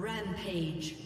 Rampage.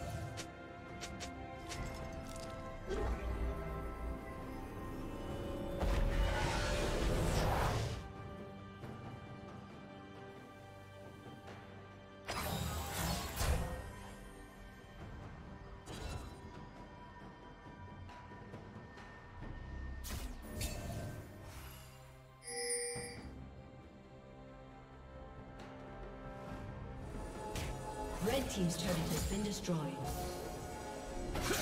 Destroyed.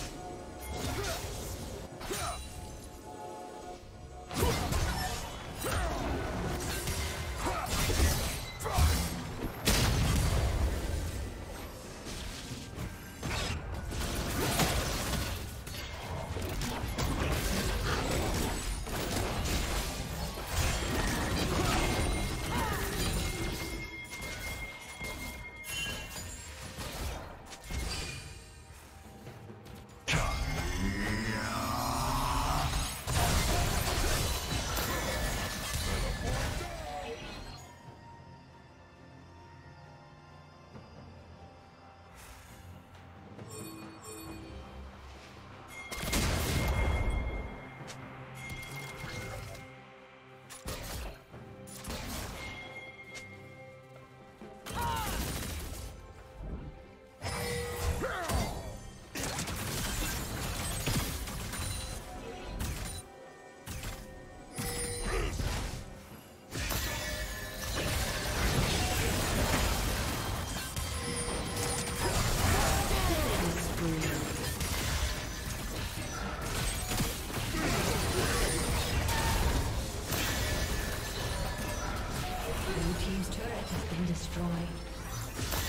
Has been destroyed.